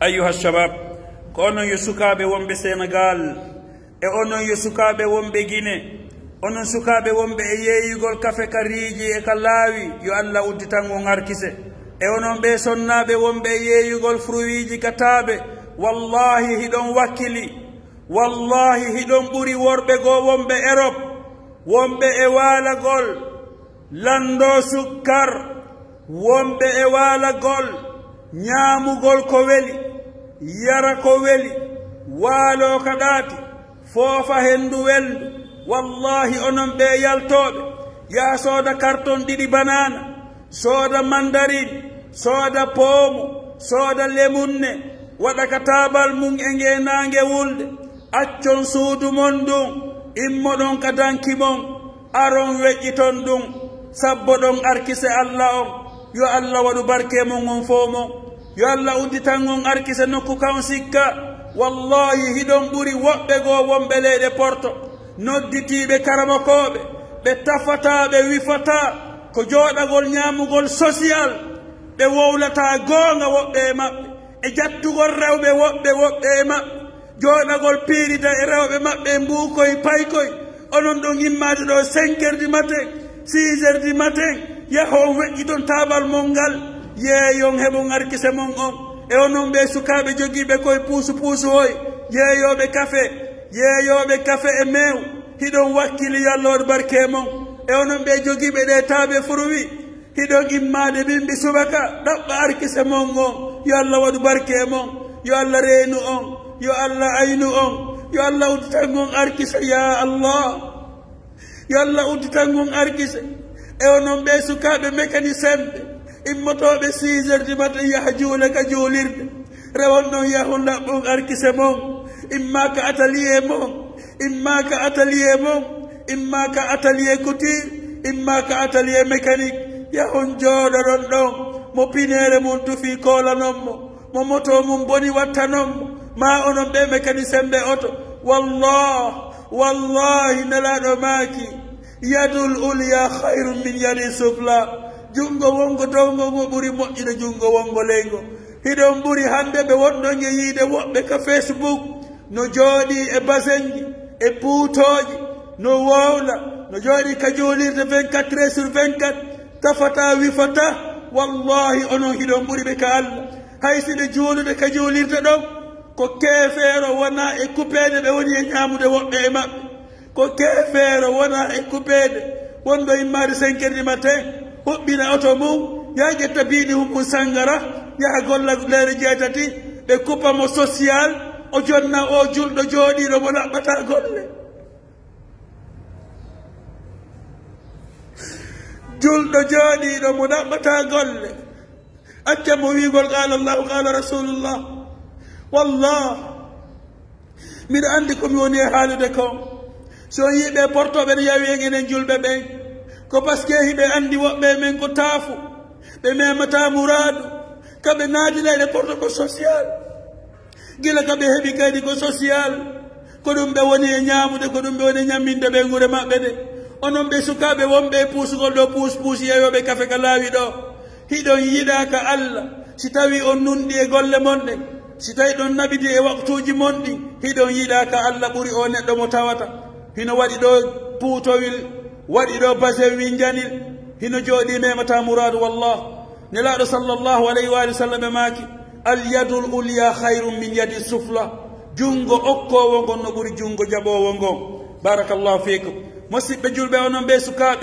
ayuha shabab ko onon yo sukaɓe wonɓe sénégal e onon yo sukaɓe wonɓe guine onon sukaɓe wonɓe e yeeyugol kafe ka riiji e ka laawi yo allah udditan o ŋarkise e onon ɓe sonnaɓe wonɓe e yeeyugol fruwiji gataɓe wallahi hiɗon wakkili wallahi hiɗon ɓuri worɓe goo wonɓe europe wonɓe e waalagol lanndo sukkar wonɓe e waalagol ñaamugol ko weli yara ko weli waalo ka ɗaati foofa henndu welndu. Wallahi onon ɓe yaltooɓe yaa sooda carton ɗiɗi banana sooda mandarine sooda poomu sooda lemunne waɗa ka taabal mum e ngeenaange wulde. Accon suudu mon ndun immoɗon ka danki mon aron weƴƴiton ɗum sabbo ɗon arkise allah on yo allah waɗu barke mon on fo mon. yo allah udditan on arkise nokku kan sikka. Wallahi hiɗon ɓuri woɓɓe goo wonɓe leyɗe porto. Nodditiiɓe karamakooɓe ɓe tafata ɓe wifata. Ko jooɗagol ñaamugol social. Ɓe wowlata goonga woɓɓe e maɓɓe. E jattugol rewɓe woɓɓe woɓɓe e maɓɓe. Jooɗagol piirida e rewɓe maɓɓe mbuukoye paykoye onon ɗon immaade ɗo cinq heure du matin six heure du matin yahon weƴƴi ton taabal mol ngal yeeyon heɓon arkise mon on. E onon ɓe sukaaɓe jogiiɓe koye puusu puusu hoy. Yeeyooɓe kafe yeeyooɓe kafe e meew. Hiɗon wakkili yalloor barke mon e onon ɓe jogiiɓe ɗe taaɓe fruwi hiɗon immaade ɓimɓi subaka ɗaɓɓa arkise mon on. Yo allah waɗu barke mon yo allah reenu on. Yo allah aynu on. Yo allah udditan on arkise ya allah. Yo allah udditan on arkise e onon ɓe sukaaɓe mécanicien ɓe immotoɓe six heures du matin yaha juule ka juulirde rewon ɗon yahon laɓɓon arkise mon imma ka atelier mon imma ka atelier mon imma ka atelier couture imma ka atelier mécanique yahon jooɗoɗon ɗon mo pinere mum tufi koolanonmo mo moto mum boni wattanonmo ma onon ɓe mécanicien ɓe oto wallah wallahi nelaɗo maaki yadul ulya hayrum min yadi sufla junngo wongo downgo ngo ɓuri moƴƴude junngo wongo leyngo hiɗon ɓuri hannde ɓe wonɗon e yiide woɓɓe ka facebook no jooɗi e basenji e puutooji no wowla no jooɗi ka joolirde 24 heures sur 24 tafata wifata wallahi onon hiɗon ɓuri ɓe ka allah. Hay siɗe juulude ka joolirde ɗon ko keefeero wona e kupeede ɓe woni e ñaamude woɓɓe e maɓɓe. Ko keefeero wona e kupeede wonɗo immaade 5 heure du matin huɓɓina oto mum yaha ƴetta biiɗi hummum sangara yaha golla leere jeetati ɓe kuppa mo social o jonna o julɗo jooɗiɗo mo ɗaɓɓata golle julɗo jooɗiɗo mo ɗaɓɓata golle acca mo wiigol qala llahu qala rasulullah wallah miɗa anndi komi woni e haalude ko so yiɓe portoɓe ne yawi en enen julɓe ɓen ko par ce que hiɓe anndi woɓɓe men ko taafu ɓe memata mouradu kaɓe naadilayde porto ko social. Gila kaɓe heɓi kadi ko social ko ɗum ɓe woni e ñaamude ko ɗum ɓe woni e ñamminde ɓe e ngure maɓɓe nde onon ɓe sukaaɓe wonɓe e puusugol ɗo puus puus yeyoɓe kafe ka laawi ɗo. Hiɗon yiɗaka allah. Si tawi on nunɗi e golle monɗe si tawi ɗon naɓidi e waktuuji monɗi hiɗon yiɗaka allah ɓuri o neɗɗo mo tawata. Hino waɗi ɗo puutowil وادي روباس من جانيل هنو جودي ميمتا مراد والله نلاد صلى الله عليه وآله وسلم ماكي اليد الأولياء خير من يد السفلى جنغ أكو ونغ نبوري جنغ جبو ونغ بارك الله فيكم مسيب بجول بأونام بيسو كاب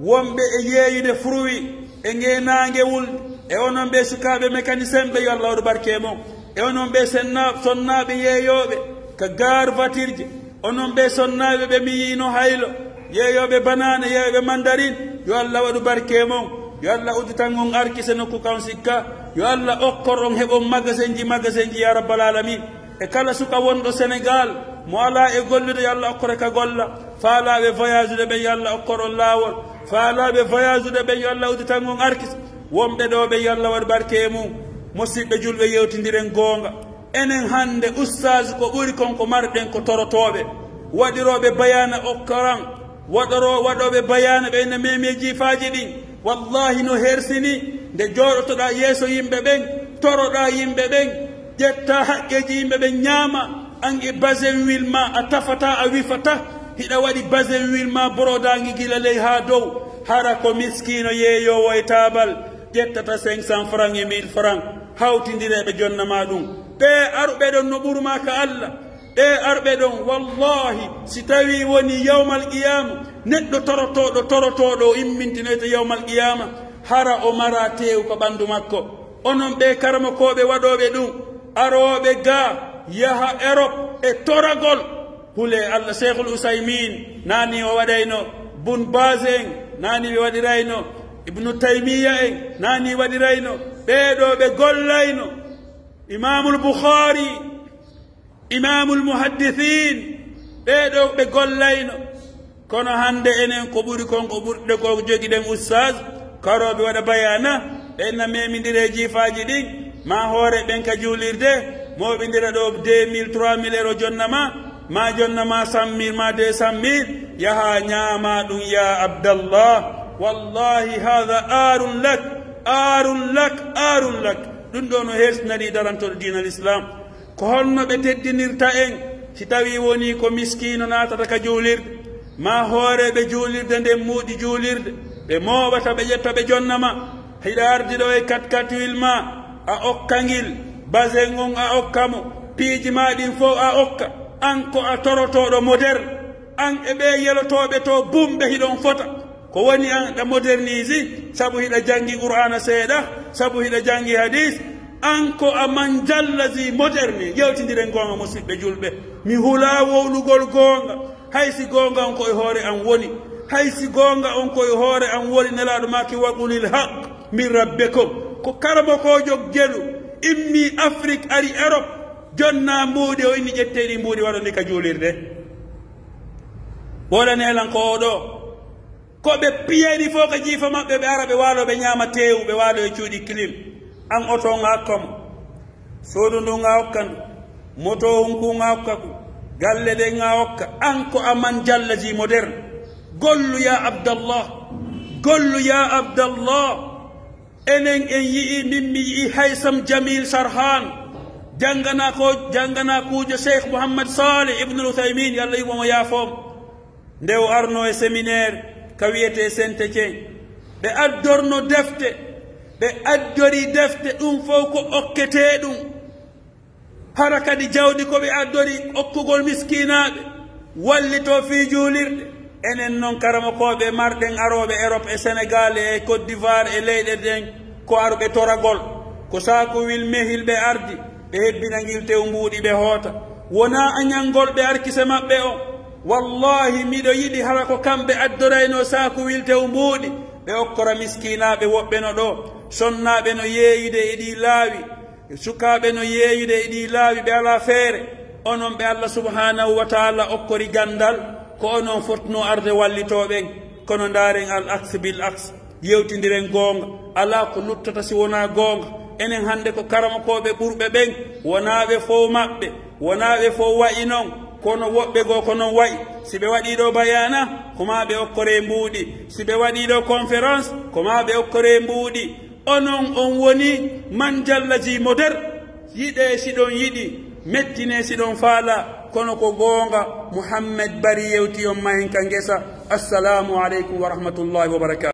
ومب إيهي دفروي إنجي نانجي ول إونام بيسو كاب ميكانيسم بي الله رباركي مو إونام بيسن ناب سن ناب إيهيو بي كغار فاتيرج إونام بيسن ناب بمييينو حيلو yeeyoɓe banane yeeyoɓe mandarin yo allah waɗu barke mon yo allah udditan on arkise nokku kan sikka yo allah okkor on heɓon magasin ji magasin ji ya rabbal alamin. E kala suka wonɗo sénégal mo ala e gollude yo allah okkore ka golla. Faalaɓe voyage ude ɓen yo allah okkor on laawol. Faalaɓe voyage ude ɓen yo allah udditan on arkise wonɓe ɗo ɓe yo allah waɗu barke e mum musidɓe julɓe yewtidiren goonga. Enen hannde ustage ko ɓuri kon ko marɗen ko torotoɓe waɗiroɓe bayana okkoran waɗoro waɗoɓe bayana ɓe no memeji faji ɗin. Wallahi no hersini nde jooɗotoɗa yeeso yimɓe ɓen toroɗa yimɓe ɓen ƴetta haqqeji yimɓe ɓen ñaama. An e basin wil ma a tafata a wifata hiɗa waɗi basin wil ma borodagi gila ley ha dow. Hara ko miskino yeeyowo e taabal ƴettata 500 franc e 1000 franc. Hawtidireɓe jonnama ɗum. Ɓe aruɓeɗon no ɓurma ka allah. ɓe arɓe ɗon wallahi si tawi woni yawmal qiyama neɗɗo torotoɗo torotoɗo immintinoyto yawmal qiyama hara o mara tew ko ɓandu makko. Onon ɓe karamakoɓe waɗoɓe ɗum aroɓe ga yaha europe e toragol. Hule allah cheikhul usaymin nani o waɗayno? Bun base en nani ɓe waɗirayno? Ibnu taymiya en nani waɗirayno? Ɓeɗo ɓe gollayno. Imamul boukhari imamul muhaddithin ɓeɗo ɓe gollayno. Kono hande enen ko ɓuri kon ko ɓurɗe ko jogiɗen ustage karoɓe waɗa bayana ɓenna memidire jifaji ɗin ma hoore ɓen ka juulirde moɓidira ɗo 2000 3000 ero jonnama ma jonnama ma mille ma 100000 ma 200000 yaha ñaama ɗum ya abdallah. Wallahi hada arun lak arun lak arun lak. Ɗum ɗo no hesnani darantoɗo dina l' islam ko holno ɓe teddinirta en si tawi woni ko miskino natata ka juulirde ma hooreɓe juulirde nden muuɗi juulirde ɓe moowata ɓe ƴetta ɓe jonnama hiɗa ardi ɗo e katkatwil ma a okka ngil basin on a okka mo piiji ma ɗin fof a okka an ko a torotoɗo moderne an e ɓe yelotoɓe to bumɓe hiɗon fota. Ko woni an ɗa modernise saabu hiɗa janggi qur'ana seeɗa saabu hiɗa janggi hadis anko aman jallazi moderne yewtidiren gonga musidɓe julɓe. Mi hula wowlugol gonga. Haysi gonga on koye hoore an woni. Haysi gonga on koye hoore an woni. Nelaɗo maki waqulil haq min rabbe kom ko karbokojo gelu. Immi afrique ari europe. Jonna mbuuɗi o inni ƴetteɗi mbuuɗi waɗoni ka juulirde. Woɗani elan ko oɗo koɓe piyani fof ko jiifa maɓɓe ɓe ara ɓe waalo ɓe ñaama tewu ɓe waalo e cuuɗi clim an oto nga hokkamo suudu ndu nga hokka ndu moto hunku nga hokka ku galle ɗe nga hokka an ko aman jallaji moderne gollu ya abdallah gollu ya abdallah enen en yii min mi yii haysam jamil sarhan jangana ko jangana kuujo cheikh mouhammad salih ibnul uthaymin yo allah yimomo yaafoom nde o arno e séminaire ka wiyete saint étien ɓe addorno defte ɓe addori defte ɗum fof ko okkete ɗum. Hara kadi jawdi ko ɓe addori okkugol miskinaɓe wallito fi juulirɗe. Enen noon karama koɓe marɗen aroɓe europe e sénégal e côte d'ivoire e leyɗe ɗen ko arɓe toragol. Ko saako mehil ɓe ardi ɓe hebbina gil tew mbuuɗi ɓe hoota. Wona añalngol ɓe arkise maɓɓe o. Wallahi miɗo yiɗi hara ko kamɓe addorayno saako tew mbuuɗi. Ɓe okkora miskinaɓe woɓɓe no ɗo. sonnaɓe no yeeyide e ɗi laawi sukaɓe no yeeyide e ɗi laawi ɓe ala feere. Onon ɓe allah subhanahu wa taala okkori gandal ko onon fotno arde wallitoɓen kono ndaren al axe bil axe yewtidiren goonga. Ala ko luttata si wona goonga. Enen hannde ko karama koɓe ɓurɓe ɓen wonaɓe fof maɓɓe wonaɓe fof wayi noon. Kono woɓɓe goo ko noon wayi si ɓe waɗiɗo bayana koma ɓe okkore mbuuɗi. Si ɓe waɗiɗo conférence koma ɓe okkore mbuuɗi. Onon on woni man jallaji moderne yiɗe siɗon yiɗi mettine siɗon faala kono ko goonga mouhammed bari yewti on ma hen ka ngesa assalamu aleykum wa rahmatullahi wa barakatu